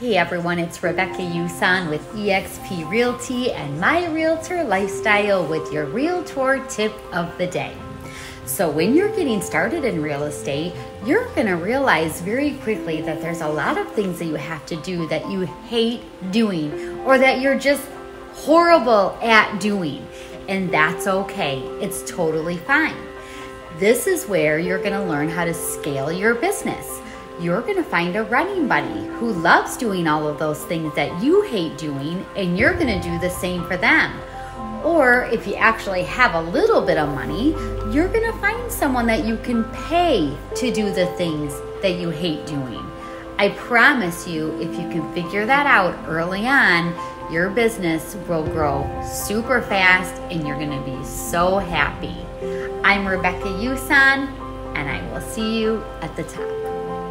Hey everyone, it's Rebecca Yusan with eXp Realty and My Realtor Lifestyle with your Realtor tip of the day. So, when you're getting started in real estate, you're going to realize very quickly that there's a lot of things that you have to do that you hate doing or that you're just horrible at doing. And that's okay, it's totally fine. This is where you're going to learn how to scale your business you're going to find a running buddy who loves doing all of those things that you hate doing, and you're going to do the same for them. Or if you actually have a little bit of money, you're going to find someone that you can pay to do the things that you hate doing. I promise you, if you can figure that out early on, your business will grow super fast and you're going to be so happy. I'm Rebecca Yusan, and I will see you at the top.